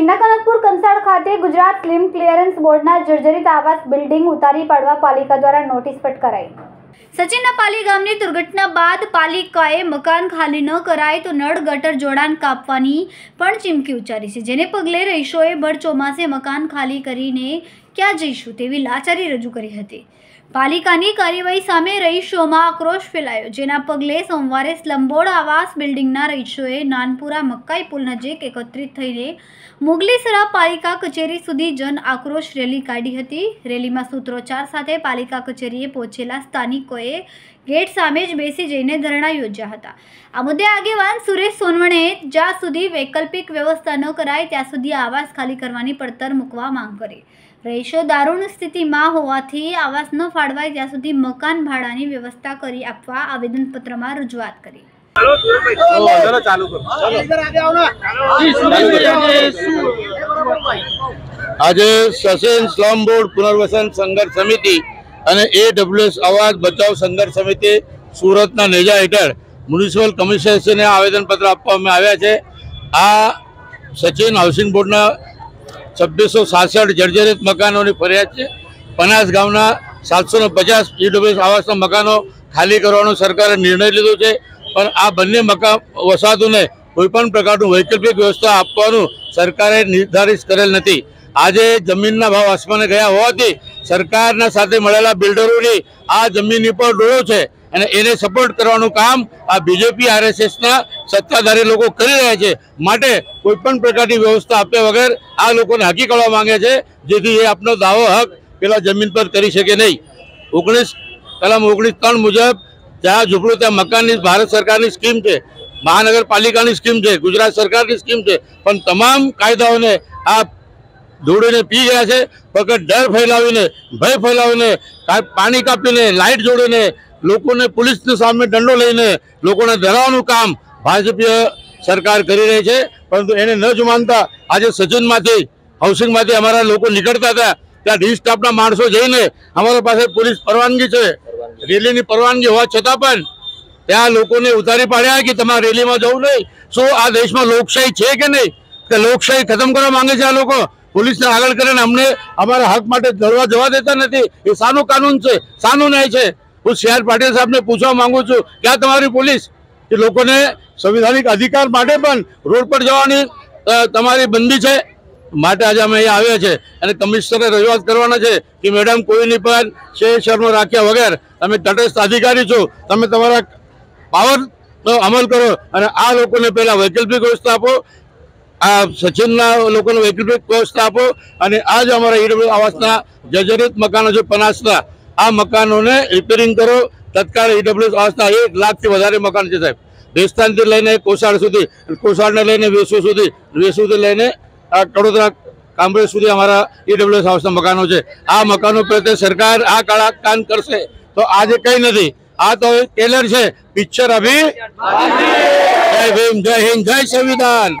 સચિનના કનકપુર કંસાળ ખાતે Gujarat slim clearance બોર્ડના જર્જરિત આવાસ બિલ્ડિંગ ઉતારી પાડવા પાલિકા દ્વારા નોટિસ ફટકારાઈ. સચિનના પાલી ગામની દુર્ઘટના બાદ પાલિકાએ મકાન ખાલી ન કરાય તો નળ ગટર જોડાણ કાપવાની પણ ચીમકી ઉચ્ચારી છે, જેને પગલે રહીશોએ ભર ચોમાસે મકાન ખાલી કરીને ક્યાં જઈશું તેવી લાચારી રજૂ કરી હતી. પાલિકાની કાર્યવાહી સામે રહીશોમાં આક્રોશ ફેલાયો. જેના પગલે સોમવારે સ્લંબોડ આવાસ બિલ્ડિંગના રહીશોએ નાનપુરા મકાઈ પુલ નજીક એકત્રિત થઈને મુગલીસરા પાલિકા કચેરી સુધી જન આક્રોશ રેલી કાઢી હતી. રેલીમાં સૂત્રોચ્ચાર સાથે પાલિકા કચેરીએ પહોંચેલા સ્થાનિકોએ ગેટ સામે જ બેસી જઈને ધરણા યોજ્યા હતા. આ મુદ્દે આગેવાન સુરેશ સોનવણે, જ્યાં સુધી વૈકલ્પિક વ્યવસ્થા ન કરાય, ત્યાં સુધી આવાસ ખાલી કરવાની પડતર મૂકવા માંગ કરી. રહીશો દારૂણ સ્થિતિમાં હોવાથી આવાસ ન ફાળવાય ત્યાં સુધી મકાન ભાડાની વ્યવસ્થા કરી આપવા આવેદનપત્રમાં રજૂઆત કરી. આજે સસેન સ્લમ બોર્ડ પુનર્વસન સંઘર્ષ સમિતિ અને એ એડબ્લ્યુએસ અવાજ બચાવ સંઘર્ષ સમિતિ સુરતના નેજા હેઠળ મ્યુનિસિપલ કમિશનરશ્રીને આવેદનપત્ર આપવામાં આવ્યા છે. આ સચિન હાઉસિંગ બોર્ડના છવ્વીસો સાસઠ જર્જરિત મકાનોની ફરિયાદ છે. પનાસ ગામના સાતસો ને પચાસ ઈડબ્લ્યુએસ આવાસના મકાનો ખાલી કરવાનો સરકારે નિર્ણય લીધો છે. પણ આ બંને મકાન વસાહતોને કોઈપણ પ્રકારનું વૈકલ્પિક વ્યવસ્થા આપવાનું સરકારે નિર્ધારિત કરેલ નથી. આજે જમીનના ભાવ આસમાને ગયા હોવાથી સરકારના સાથે મળેલા બિલ્ડરોની આ જમીનની પર ડોળો છે. અને એને સપોર્ટ કરવાનું કામ આ બીજેપી આરએસએસના સત્તાધારી લોકો કરી રહ્યા છે. માટે કોઈપણ પ્રકારની વ્યવસ્થા આપ્યા વગર આ લોકોને હાકી કાઢવા માંગે છે, જેથી એ આપનો દાવો હક પેલા જમીન પર કરી શકે નહીં. ઓગણીસ, કલમ ઓગણીસ ત્રણ મુજબ જ્યાં ઝૂંપડું, ત્યાં મકાનની, ભારત સરકારની સ્કીમ છે, મહાનગરપાલિકાની સ્કીમ છે, ગુજરાત સરકારની સ્કીમ છે, પણ તમામ કાયદાઓને આ દોડીને પી ગયા છે, ફક્ત ડર ફેલાવીને, ભય ફેલાવીને પાણી કાપીને લાઇટ જોડીને લોકોને પોલીસની સામે દંડો લઈને લોકોને ધરાવવાનું કામ ભાજપીય સરકાર કરી રહી છે. પરંતુ એને ન જ માનતા આજે સજનમાંથી હાઉસિંગમાંથી અમારા લોકો નીકળતા હતા. ત્યાં ડી માણસો જઈને અમારા પાસે પોલીસ પરવાનગી છે. રેલીની પરવાનગી હોવા છતાં પણ ત્યાં લોકોને ઉતારી પાડ્યા કે તમારે રેલીમાં જવું નહીં. શું આ દેશમાં લોકશાહી છે કે નહીં? કે લોકશાહી ખતમ કરવા માંગે છે આ લોકો? પોલીસને આગળ કરીને અમને અમારા હક માટે લડવા જવા દેતા નથી. એ શાનું કાનૂન છે. શાનું ન્યાય છે. હું સી પાટીલ સાહેબને પૂછવા માંગુ છું ક્યાં તમારી પોલીસ કે લોકોને સંવિધાનિક અધિકાર માટે પણ રોડ પર જવાની તમારી બંદી છે? માટે આજે અમે અહીંયા આવ્યા છે અને કમિશનરે રજૂઆત કરવાના છે કે મેડમ કોઈની પણ છે શર્મ રાખ્યા વગર તમે તટસ્થ અધિકારી છો, તમે તમારા પાવરનો અમલ કરો અને આ લોકોને પહેલાં વૈકલ્પિક વ્યવસ્થા આપો, આ સચિનના લોકોને વૈકલ્પિક વ્યવસ્થા આપો અને આ જ અમારા ઈડબ્લ્યુ આવાસના જર્જરિત મકાનો છે, પનાસના. આ મકાનોને રિપેરિંગ કરો. તત્કાળ ઈડબ્લ્યુએસ આસ્થા એક લાખથી વધારે મકાન છે સાહેબ. દેસ્તાનથી લઈને કોસાડ સુધી કોસાડને લઈને વેસુ સુધી વેસુથી લઈને કડોદરા કામરેજ સુધી અમારા ઈડબ્લ્યુએસ હાઉસના મકાનો છે. આ મકાનો પ્રત્યે સરકાર આ કાળા કાન કરશે. તો આજે કંઈ નથી. આ તો ટેલર છે. પિક્ચર અભી જય ભીમ, જય હિન્દ, જય સંવિધાન.